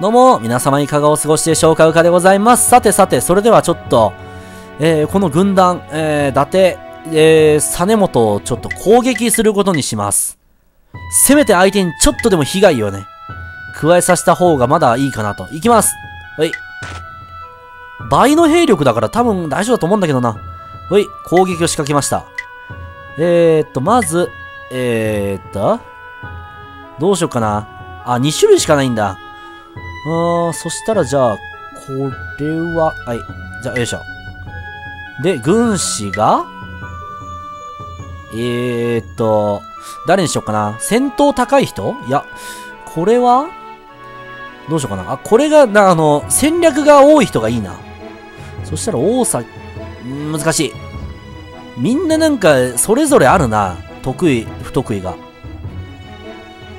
どうも、皆様いかがお過ごしでしょうかうかでございます。さてさて、それではちょっと、えー、この軍団、えー、伊達、えー、実元をちょっと攻撃することにします。せめて相手にちょっとでも被害をね、加えさせた方がまだいいかなと。いきますはい。倍の兵力だから多分大丈夫だと思うんだけどな。はい、攻撃を仕掛けました。えーっと、まず、えーっと、どうしようかな。あ、2種類しかないんだ。うー、そしたらじゃあ、これは、はい。じゃあ、よいしょ。で、軍師が、えーっと、誰にしようかな。戦闘高い人？いや、これはどうしようかな。あ、これが、な、あの、戦略が多い人がいいな。そしたら、大崎、んー難しい。みんななんか、それぞれあるな。得意、不得意が。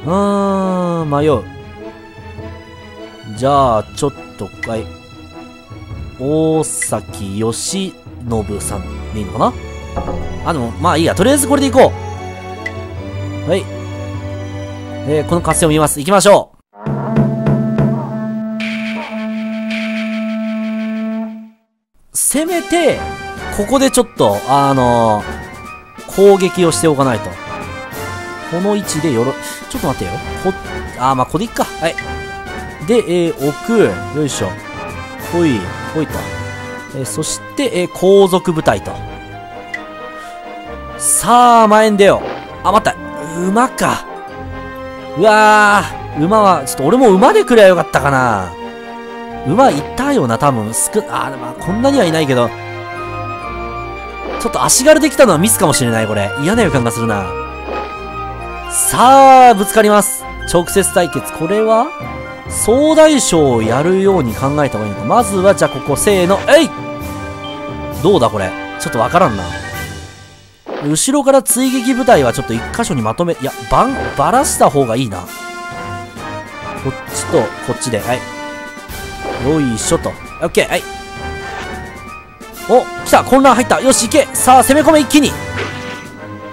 うーん、迷う。じゃあ、ちょっと、はい。大崎義信さんでいいのかな？あ、でも、まあいいや。とりあえずこれでいこう。はい。えー、この合戦を見ます。行きましょう。せめて、ここでちょっと、あのー、攻撃をしておかないと。この位置でよろ、ちょっと待ってよ。こ、あ、まあ、ここでいっか。はい。で、えー、置く。よいしょ。ほい、ほいと。えー、そして、えー、後続部隊と。さあ、前に出よう。あ、待った。馬か。うわー、馬は、ちょっと俺も馬で来りゃよかったかな。馬いたよな、多分。すく、あ、まあ、こんなにはいないけど。ちょっと足軽できたのはミスかもしれない、これ。嫌な予感がするな。さあ、ぶつかります。直接対決。これは？総大将をやるように考えた方がいいのか。まずは、じゃあここ、せーの、えいどうだこれ？ちょっとわからんな。後ろから追撃部隊はちょっと一箇所にまとめ、いや、ばん、ばらした方がいいな。こっちと、こっちで、はい。よいしょと。オッケー、はい。お、来た混乱入ったよし、行けさあ、攻め込め一気に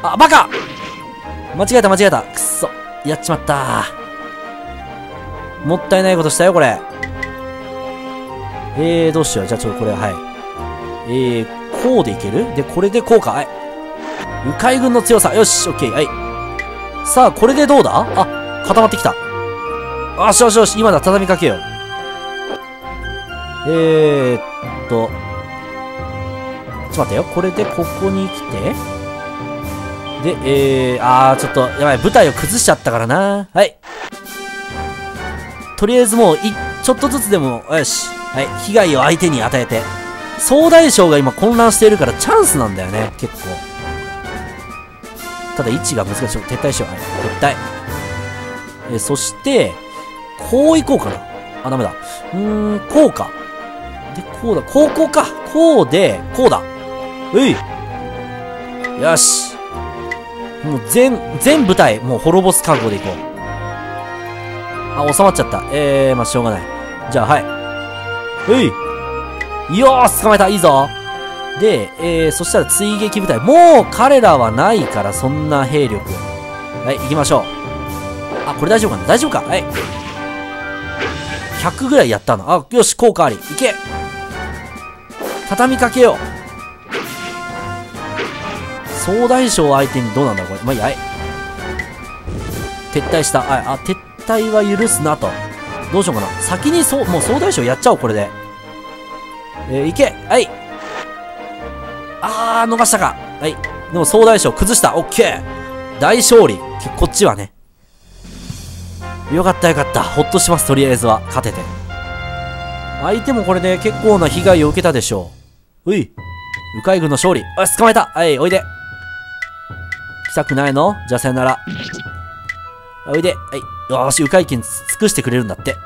あ、バカ間違えた間違えたくっそ。やっちまったもったいないことしたよ、これ。えー、どうしよう。じゃあちょっとこれ、はい。えー、こうでいける？で、これでこうか。はい。迂回軍の強さ。よし、オッケー。はい。さあ、これでどうだ？あ、固まってきた。よしよしよし、今だ、畳みかけよう。えーっと、ちょっと待ってよ。これでここに来て、で、えー、あー、ちょっと、やばい、舞台を崩しちゃったからな。はい。とりあえずもう、い、ちょっとずつでも、よし。はい。被害を相手に与えて。総大将が今混乱しているからチャンスなんだよね、結構。ただ位置が難しい。撤退しよう。はい。撤退。え、そして、こう行こうかな。あ、ダメだ。うーん、こうか。で、こうだ。こう、こうか。こうで、こうだ。うい。よし。もう全、全部隊、もう滅ぼす覚悟でいこう。あ、収まっちゃった。えー、まあ、しょうがない。じゃあ、はい。うい。よーし捕まえたいいぞで、えー、そしたら追撃部隊。もう彼らはないから、そんな兵力。はい、行きましょう。あ、これ大丈夫かな？大丈夫か？はい。100ぐらいやったの。あ、よし、効果あり。いけ畳みかけよう。総大将相手にどうなんだこれ？まあ、いいや、はい。撤退した。はい、あ、撤退は許すなと。どうしようかな。先にそう、もう総大将やっちゃおう、これで。えー、いけはいあー、逃したか。はい。でも総大将崩した。オッケー大勝利。こっちはね。よかったよかった。ほっとします、とりあえずは。勝てて。相手もこれで結構な被害を受けたでしょう。うい。迂回軍の勝利。よし、捕まえたはい、おいで。来たくないの？じゃあさよなら。おいで。はい。よーし、迂回権尽くしてくれるんだって。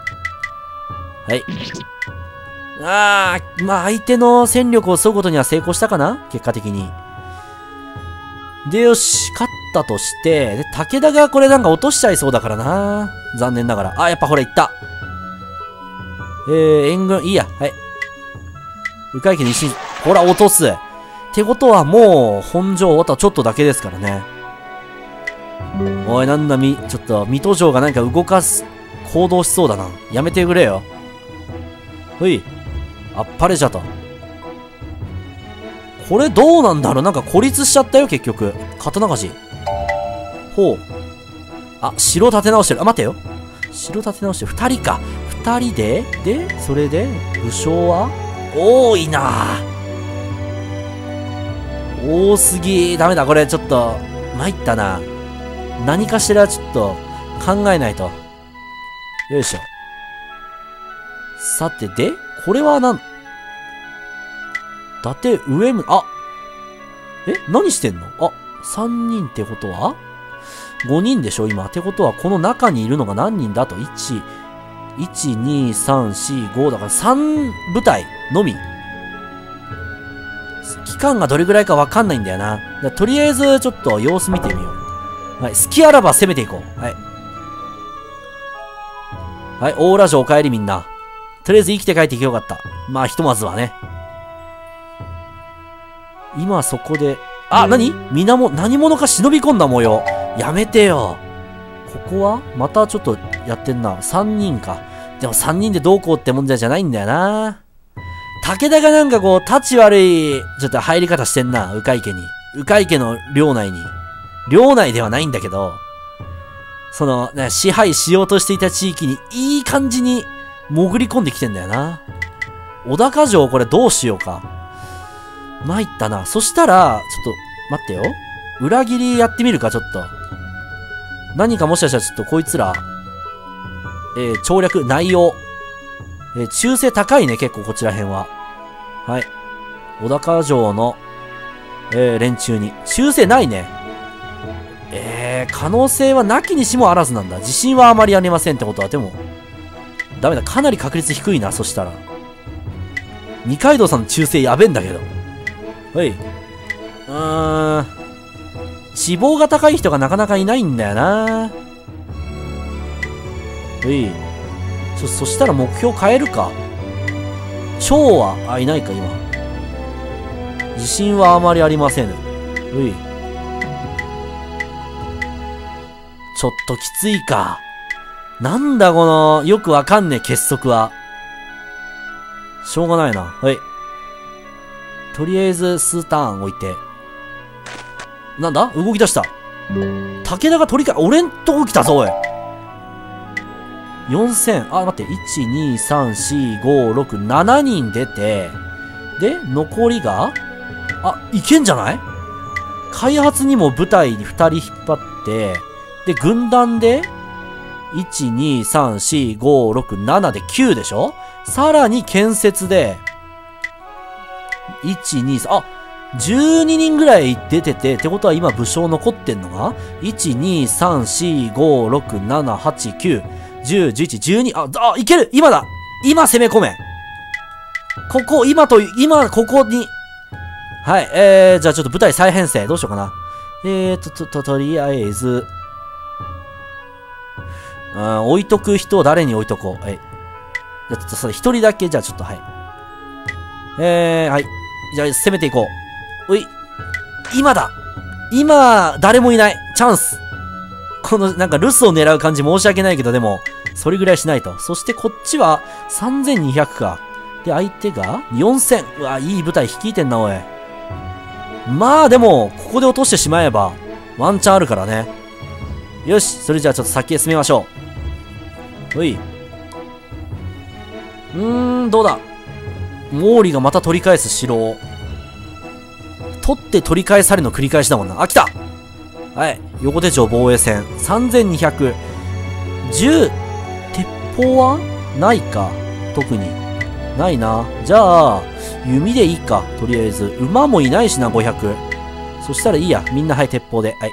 はい。あー、まあ相手の戦力を削ぐことには成功したかな？結果的に。で、よし、勝ったとして、で、武田がこれなんか落としちゃいそうだからな。残念ながら。あ、やっぱほら、行った。えー、援軍、いいや、はい。迂回機に一心、ほら、落とす。ってことはもう、本城終わったちょっとだけですからね。おい、なんだ、み、ちょっと、水戸城が何か動かす行動しそうだな。やめてくれよ。ほい。あっぱれじゃと。これどうなんだろう？なんか孤立しちゃったよ、結局。刀鍛冶。ほう。あ、城立て直してる。あ、待てよ。城立て直してる。二人か。二人で？で、それで、武将は？多いな多すぎ。ダメだ、これちょっと、参ったな。何かしらちょっと、考えないと。よいしょ。さて、で、これはなん、伊達上む、あえ何してんの？あ、3人ってことは ?5 人でしょ？今。ってことは、この中にいるのが何人だと ?1、1、2、3、4、5だから3部隊のみ。期間がどれぐらいかわかんないんだよな。とりあえず、ちょっと様子見てみよう。はい、好きあらば攻めていこう。はい。はい、大浦城お帰りみんな。とりあえず生きて帰ってきてよかった。まあ、ひとまずはね。今そこで、あ、なにみなも、何者か忍び込んだ模様。やめてよ。ここは？またちょっとやってんな。3人か。でも3人でどうこうって問題じゃないんだよな。武田がなんかこう、立ち悪い、ちょっと入り方してんな、鵜飼家に。鵜飼家の領内に。領内ではないんだけど、その、ね、支配しようとしていた地域にいい感じに潜り込んできてんだよな。小高城これどうしようか。参ったな。そしたら、ちょっと、待ってよ。裏切りやってみるか、ちょっと。何かもしかしたらちょっとこいつら、えー、調略、内容。えー、忠誠高いね、結構こちら辺は。はい。小高城の、えー、連中に。忠誠ないね。可能性はなきにしもあらずなんだ。自信はあまりありませんってことは、でも、ダメだ。かなり確率低いな、そしたら。二階堂さんの忠誠やべえんだけど。はい。うーん。脂肪が高い人がなかなかいないんだよな。はい。そ、そしたら目標変えるか。蝶は、あ、いないか、今。自信はあまりありません。うい。ときついか。なんだこの、よくわかんねえ結束は。しょうがないな。はい。とりあえず、数ターン置いて。なんだ？動き出した。武田が取りか、俺んとこ来たぞ、おい。4000、あ、待って、1、2、3、4、5、6、7人出て、で、残りが、あ、いけんじゃない？開発にも部隊に2人引っ張って、で、軍団で、1、2、3、4、5、6、7で9でしょ？さらに建設で、1、2、3、あ、12人ぐらい出てて、ってことは今武将残ってんのが、1、2、3、4、5、6、7、8、9、10、11、12、あ、あ、いける今だ今攻め込めここ、今と、今、ここに。はい、えー、じゃあちょっと舞台再編成、どうしようかな。えーと、と、と、とりあえず、うん、置いとく人を誰に置いとこう？はい。じゃちょっとそれ一人だけ、じゃあちょっと、はい。えー、はい。じゃあ攻めていこう。おい。今だ今、誰もいない。チャンス。この、なんか留守を狙う感じ申し訳ないけど、でも、それぐらいしないと。そしてこっちは3200か。で、相手が4000。うわ、いい舞台率いてんな、おい。まあでも、ここで落としてしまえば、ワンチャンあるからね。よし、それじゃあちょっと先へ進みましょう。ほい。うーん、どうだ？毛利がまた取り返す城を。取って取り返されの繰り返しだもんな。あ、来たはい。横手町防衛戦。3210、鉄砲はないか？特に。ないな。じゃあ、弓でいいか。とりあえず。馬もいないしな、500。そしたらいいや。みんなはい、鉄砲で。はい。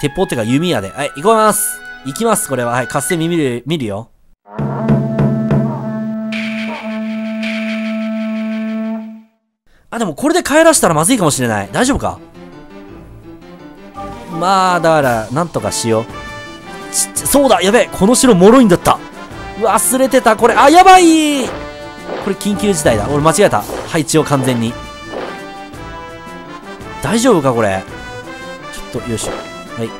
鉄砲ってか弓矢で。はい、行こます。行きます、これは。はい、合戦見る、見るよ。あ、でもこれで帰らしたらまずいかもしれない。大丈夫か？まあ、だから、なんとかしよう。ちっそうだやべえこの城脆いんだった忘れてたこれあ、やばいこれ緊急事態だ。俺間違えた。配置を完全に。大丈夫かこれ？ちょっと、よいしょ。はい。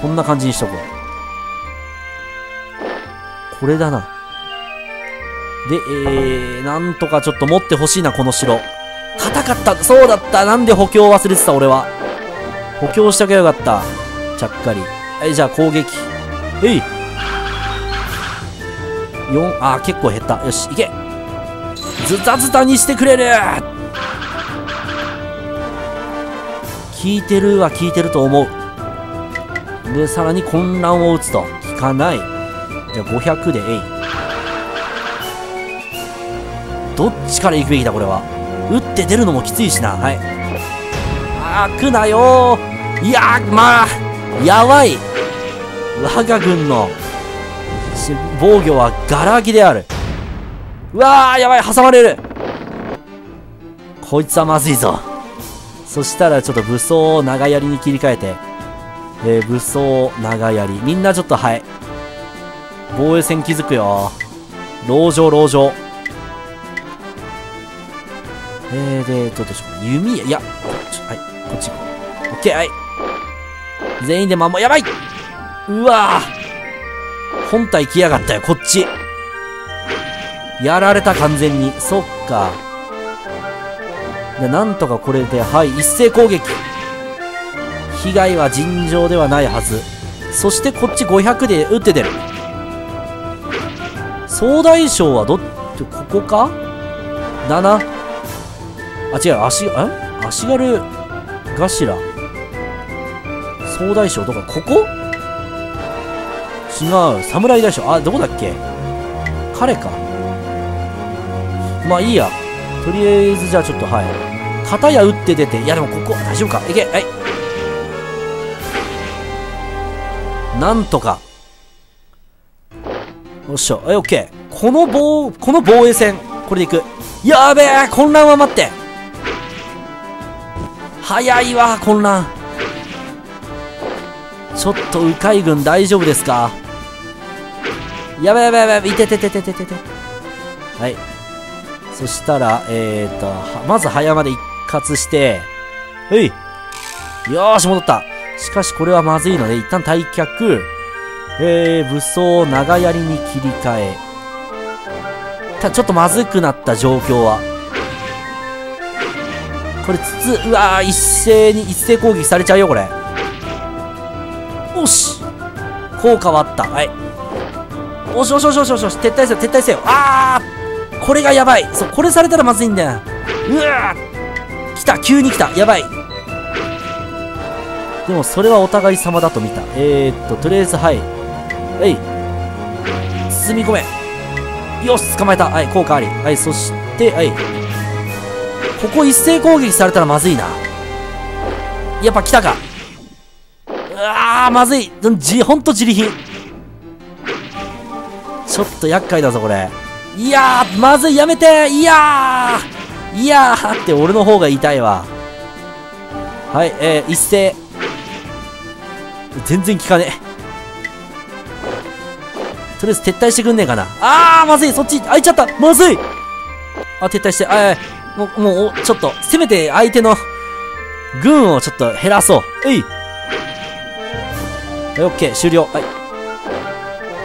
こんな感じにしとこうこれだな。で、えー、なんとかちょっと持ってほしいな、この城。硬かった。そうだった。なんで補強忘れてた、俺は。補強しとけばよかった。ちゃっかり。はい、じゃあ攻撃。えい。4、あー、結構減った。よし、いけ。ズタズタにしてくれる効いてるは効いてると思う。で、さらに混乱を打つと。効かない。じゃあ500でえい。どっちから行くべきだ、これは？打って出るのもきついしな。はい。あー、来なよいや、まあ、やばい。我が軍の防御はガラ空きである。うわー、やばい、挟まれる。こいつはまずいぞ。そしたらちょっと武装を長槍に切り替えて、えー、武装長槍。みんなちょっとはい。防衛線築くよ。籠城、籠城。えー、で、ちょっと弓、いや、はい、こっち行こう。オッケー、はい。全員で守、やばいうわぁ本体来やがったよ、こっち。やられた、完全に。そっか。で、なんとかこれで、はい、一斉攻撃。被害は尋常ではないはず。そしてこっち500で打って出る。総大将はどっち、ここか？だな。あ、違う、足、え？足軽頭。総大将どこここ？違う。侍大将。あ、どこだっけ？彼か。まあいいや。とりあえずじゃあちょっと、はい。片や打って出て。いやでもここ、大丈夫かいけ。はい。なんとか。よっしゃ。はい、オッケー。この防、この防衛戦。これでいく。やべえ混乱は待って早いわ、混乱。ちょっと、迂回軍大丈夫ですか？やべやべやべ、いててててててて。はい。そしたら、えーと、まず早まで一括して、はい。よーし、戻った。しかしこれはまずいので、一旦退却。えー、武装長槍に切り替え。たちょっとまずくなった状況は。これ、つつ、うわー、一斉に、一斉攻撃されちゃうよ、これ。よし効果はあった。はい。おしおしおしおしおし、撤退せよ、撤退せよ。あーこれがやばい。そう、これされたらまずいんだよ。うわ来た、急に来た。やばい。でも、それはお互い様だと見た。えー、っと、とりあえず、はい。えい。包み込め。よし、捕まえた。はい、効果あり。はい、そして、はい。ここ一斉攻撃されたらまずいな。やっぱ来たか。うわー、まずい。じ、ほんと自利品。ちょっと厄介だぞ、これ。いやー、まずい、やめていやーいやーって俺の方が痛いわ。はい、えー、一斉。全然効かねえ。とりあえず撤退してくんねえかな。あー、まずいそっち開いちゃったまずいあ、撤退して、あい、もう、もう、ちょっと、せめて相手の、軍をちょっと減らそう。えいはい、オッケー、終了。はい。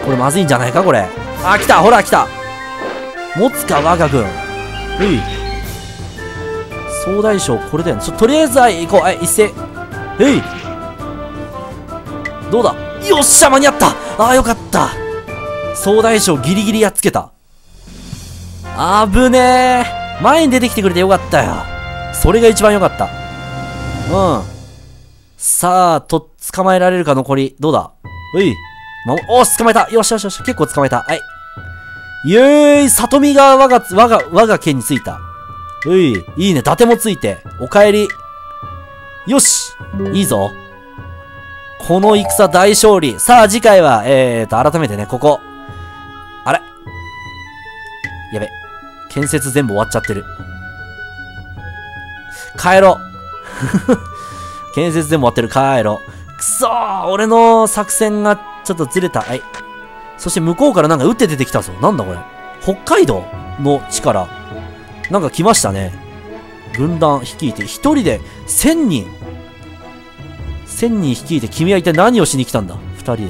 これまずいんじゃないかこれ。あ、来たほら、来た持つか、我が軍。えい。総大将、これだよね。ちょ、とりあえず、はい、行こう。はい、一斉。えい。どうだ？よっしゃ、間に合ったあー、よかった。総大将ギリギリやっつけた。あぶねえ。前に出てきてくれてよかったよ。それが一番よかった。うん。さあ、と、捕まえられるか残り。どうだ？うい。ま、お捕まえたよしよしよし。結構捕まえた。はい。イェーイ里見が我が、我が、我が県に着いた。うい。いいね。伊達もついて。お帰り。よしいいぞ。この戦大勝利。さあ、次回は、えーと、改めてね、ここ。あれやべ。建設全部終わっちゃってる。帰ろう。建設全部終わってる。帰ろう。くそー俺の作戦がちょっとずれた。はい。そして向こうからなんか撃って出てきたぞ。なんだこれ。北海道の力。なんか来ましたね。軍団率いて、一人で千人。千人率いて君は一体何をしに来たんだ？二人で。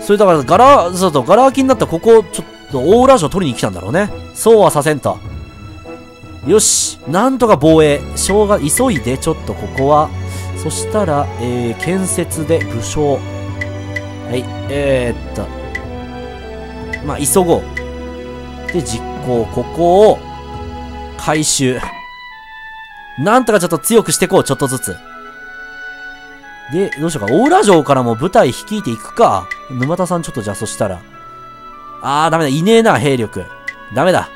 それだから、ガラ、そうと、ガラ空きになったらここ、ちょっと、大浦城取りに来たんだろうね。そうはさせんと。よし。なんとか防衛。将が、急いで、ちょっとここは。そしたら、えー、建設で武将。はい、えー、っと。まあ、急ごう。で、実行。ここを、回収。なんとかちょっと強くしてこう、ちょっとずつ。で、どうしようか。大浦城からも部隊率いていくか。沼田さんちょっとじゃあそしたら。あー、ダメだ。いねえな、兵力。ダメだ。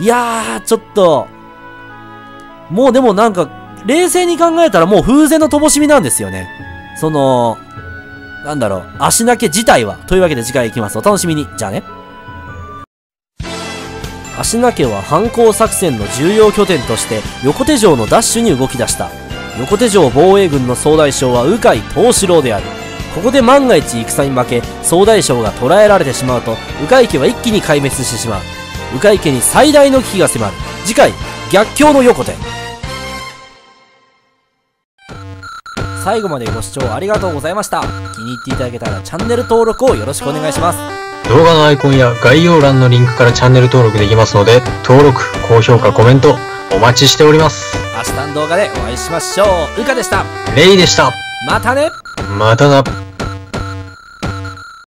いやー、ちょっと。もうでもなんか、冷静に考えたらもう風前の乏しみなんですよね。その、なんだろう、足投げ自体は。というわけで次回行きます。お楽しみに。じゃあね。足名家は反抗作戦の重要拠点として横手城の奪取に動き出した横手城防衛軍の総大将は鵜飼藤四郎であるここで万が一戦に負け総大将が捕らえられてしまうと鵜飼家は一気に壊滅してしまう鵜飼家に最大の危機が迫る次回逆境の横手最後までご視聴ありがとうございました気に入っていただけたらチャンネル登録をよろしくお願いします動画のアイコンや概要欄のリンクからチャンネル登録できますので、登録、高評価、コメント、お待ちしております。明日の動画でお会いしましょう。うかでした。レイでした。またねまたな。